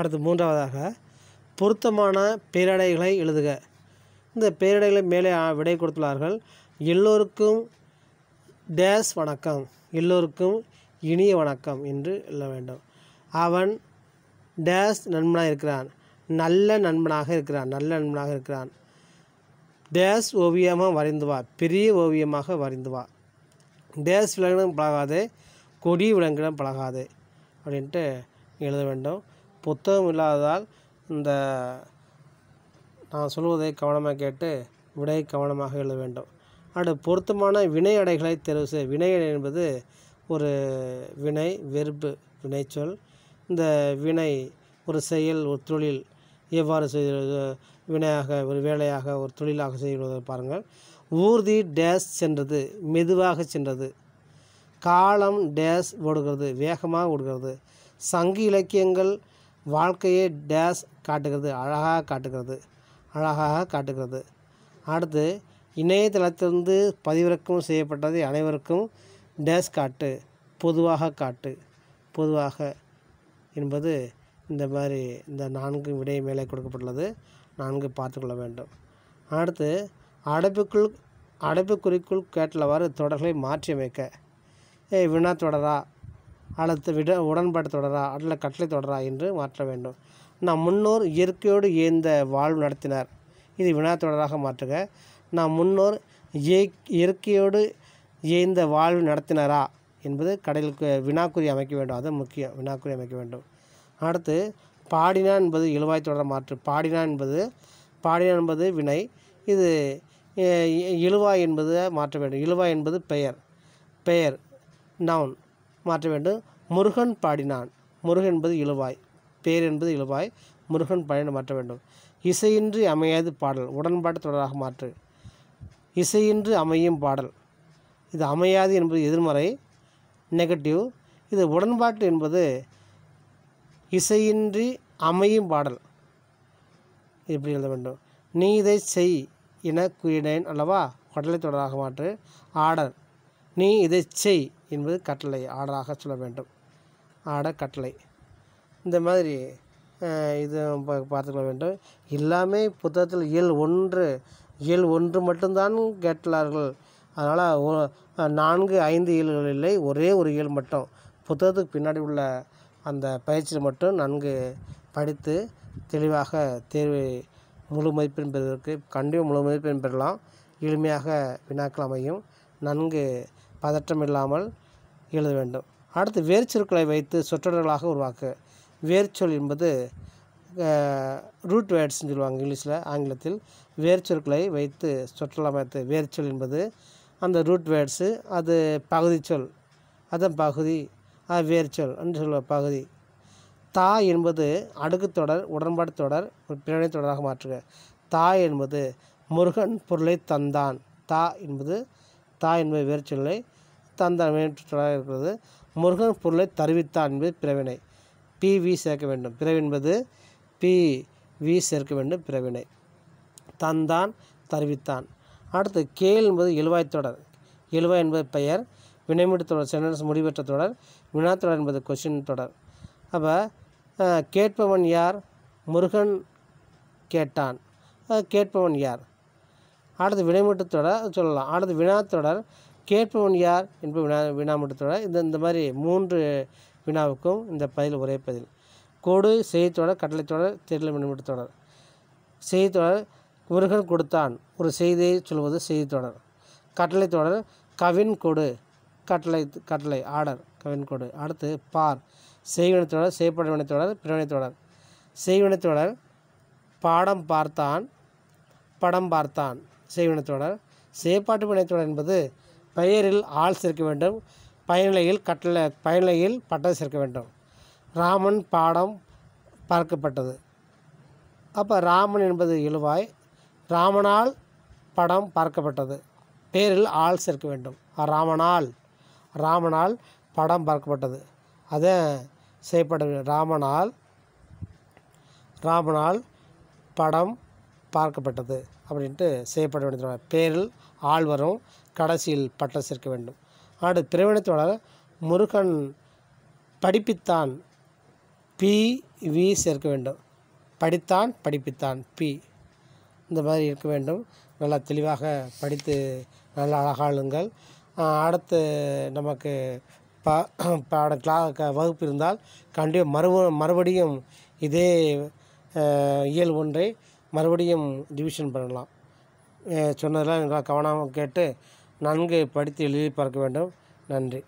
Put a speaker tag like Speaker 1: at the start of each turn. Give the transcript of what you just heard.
Speaker 1: அடுத்து மூன்றாவதாக பொருத்தமான பேரடைகளை எழுதுக. இந்த பேரடைகளை மேலே விடை கொடுத்துள்ளார்கள். எல்லோருக்கும் டேஸ் வணக்கம். எல்லோருக்கும் இனிய வணக்கம் என்று எழுத வேண்டும். அவன் டேஸ் நண்பனாக இருக்கிறான். நல்ல நண்பனாக இருக்கிறான். நல்ல நண்பனாக இருக்கிறான். டேஸ் ஓவியமாக வரைந்து வா. பெரிய ஓவியமாக வரைந்து வா. டேஸ் விலங்கிடம் பழகாதே. கொடி விலங்கிடம் பழகாதே. அப்படின்ட்டு எழுத வேண்டும். புத்தகம் இல்லாததால் இந்த நான் சொல்வதை கவனமாக கேட்டு விடை கவனமாக எழுத வேண்டும். அடுத்து பொருத்தமான வினை அடைகளை தெரிவு செய். வினை அடை என்பது ஒரு வினை வெறுப்பு வினைச்சொல். இந்த வினை ஒரு செயல் ஒரு தொழில். எவ்வாறு செய்வது? வினையாக ஒரு வேலையாக ஒரு தொழிலாக செய்வதை பாருங்கள். ஊர்தி டேஸ் சென்றது மெதுவாக சென்றது. காலம் டேஸ் ஓடுகிறது வேகமாக ஓடுகிறது சங்க இலக்கியங்கள் வாழ்க்கையை டேஸ் காட்டுகிறது அழகாக காட்டுகிறது அழகாக காட்டுகிறது. அடுத்து இணையதளத்திலிருந்து பதிவிறக்கம் செய்யப்பட்டதை அனைவருக்கும் டேஸ் காட்டு பொதுவாக காட்டு பொதுவாக என்பது இந்த மாதிரி இந்த நான்கு விடை மேலே கொடுக்கப்பட்டுள்ளது. நான்கு பார்த்துக்கொள்ள வேண்டும். அடுத்து அடைப்புக்குள் அடைப்புக்குறிக்குள் கேட்டுள்ளவாறு தொடர்களை மாற்றியமைக்க. ஏ வினா தொடரா? அல்லது விட உடன்பாடு தொடரா அல்ல கட்டளை தொடரா என்று மாற்ற வேண்டும். நம் முன்னோர் இயற்கையோடு ஏந்த வாழ்வு நடத்தினார். இது வினா தொடராக மாற்றுக. நம் முன்னோர் இயற்கையோடு ஏந்த வாழ்வு நடத்தினாரா என்பது கடலுக்கு வினாக்குறி அமைக்க வேண்டும். அது முக்கியம் வினாக்குறி அமைக்க வேண்டும். அடுத்து பாடினான் என்பது இழுவாய் தொடர் மாற்று. பாடினான் என்பது பாடினான் என்பது வினை. இது இழுவாய் என்பது மாற்ற வேண்டும். இழுவாய் என்பது பெயர். பெயர் நவுன் மாற்ற வேண்டும். முருகன் பாடினான். முருகன் என்பது இழுவாய். பேர் என்பது இழுவாய். முருகன் பாடின மாற்ற வேண்டும். இசையின்றி அமையாது பாடல். உடன்பாட்டு தொடராக மாற்று. இசையின்றி அமையும் பாடல். இது அமையாது என்பது எதிர்மறை. நெகட்டிவ். இது உடன்பாட்டு என்பது இசையின்றி அமையும் பாடல். இப்படி எழுத வேண்டும்? நீ இதை செய் என கூறினேன் அல்லவா? கட்டளை தொடராக மாற்று. ஆர்டர் நீ இதை செய் என்பது கட்டளை ஆடராக சொல்ல வேண்டும். ஆட கட்டளை. இந்த மாதிரி இது பார்த்துக்கொள்ள வேண்டும். எல்லாமே புத்தகத்தில் இயல் ஒன்று இயல் ஒன்று மட்டும்தான் கேட்டுள்ளார்கள் அதனால் நான்கு ஐந்து இயல்கள் இல்லை ஒரே ஒரு இயல் மட்டும். புத்தகத்துக்கு பின்னாடி உள்ள அந்த பயிற்சியை மட்டும் நன்கு படித்து தெளிவாக தேர்வை முழு மதிப்பெண் பெறுவதற்கு கண்டிப்பாக முழு மதிப்பெண் பெறலாம். எளிமையாக வினாக்கள் அமையும். நன்கு பதற்றம் இல்லாமல் எழுத வேண்டும். அடுத்து வேர்ச்சொற்களை வைத்து சொற்றொடர்களாக உருவாக்கு. வேர்ச்சொல் என்பது ரூட் வேர்ட்ஸ்னு சொல்லுவாங்க இங்கிலீஷில் ஆங்கிலத்தில். வேர்ச்சொற்களை வைத்து சொற்றலமைத்து வேர்ச்சொல் என்பது அந்த ரூட் வேர்ட்ஸு அது பகுதி சொல் அதன் பகுதி அது வேர்ச்சொல் என்று சொல்லுவ பகுதி. தா என்பது அடுக்குத் தொடர் உடன்பாடு தொடர் ஒரு தொடராக மாற்றுக. தா என்பது முருகன் பொருளை தந்தான். தா என்பது தாய் என்பது வேர்ச்சொல்லை தந்தான் தொடராக இருக்கிறது. முருகன் பொருளை தருவித்தான் என்பது பிறவினை. பி வி சேர்க்க வேண்டும். பிறவி என்பது பி வி சேர்க்க வேண்டும் பிறவினை. தந்தான் தருவித்தான். அடுத்து கேள் என்பது எழுவாய் தொடர். எழுவாய் என்பது பெயர். வினைமுடி தொடர் சென்டென்ஸ் முடிவெற்ற தொடர். வினாத்தொடர் என்பது கொஷின் தொடர். அப்போ கேட்பவன் யார்? முருகன் கேட்டான். கேட்பவன் யார்? அடுத்து வினைமுட்டு தொடர் சொல்லலாம். அடுத்து வினாத்தொடர் கேட்பவன் யார் என்பது வினா வினாமுட்டு தொடர். இந்த இந்த மாதிரி மூன்று வினாவுக்கும் இந்த பதில் ஒரே பதில். கொடு செய்தித்தொடர் கட்டளைத்தொடர் தேர்தல் வினைமுட்டு தொடர். செய்தித்தொடர் முருகன் கொடுத்தான். ஒரு செய்தியை சொல்வது செய்தித்தொடர் கட்டளைத்தொடர் கவின் கொடு. கட்டளை கட்டளை ஆர்டர் கவின் கொடு. அடுத்து பார். செய்வினைத்தொடர் செய்யப்பட வினைத்தொடர் பிறவினைத்தொடர் செய்வினைத்தொடர் பாடம் பார்த்தான் படம் பார்த்தான். செய்வினத்தொடர் செயற்பாட்டு வினைத்தொடர் என்பது பெயரில் ஆள் சேர்க்க வேண்டும் பயனிலையில் கட்டளை பயனிலையில் பட்டம் சேர்க்க வேண்டும். ராமன் பாடம் பார்க்கப்பட்டது அப்போ ராமன் என்பது இழுவாய் ராமனால் படம் பார்க்கப்பட்டது பேரில் ஆள் சேர்க்க வேண்டும். ராமனால் ராமனால் படம் பார்க்கப்பட்டது அதை செய்யப்பட ராமனால் ராமனால் படம் பார்க்கப்பட்டது அப்படின்ட்டு செய்யப்பட வேண்டியது. பேரில் ஆழ்வரும் கடைசியில் பட்டம் சேர்க்க வேண்டும். ஆடு பிறவினத்தோட முருகன் படிப்பித்தான் பி வி சேர்க்க வேண்டும். படித்தான் படிப்பித்தான் பி. இந்த மாதிரி இருக்க வேண்டும். நல்லா தெளிவாக படித்து நல்லா அழகாளுங்கள் அடுத்து நமக்கு பா பாட கிளா க- வகுப்பு இருந்தால் கண்டிப்பாக மறுப மறுபடியும் இதே இயல் ஒன்றை மறுபடியும் டிவிஷன் பண்ணலாம். சொன்னதெல்லாம் நல்லா கவனமாக கேட்டு நன்கு படித்து எழுதி பார்க்க வேண்டும். நன்றி.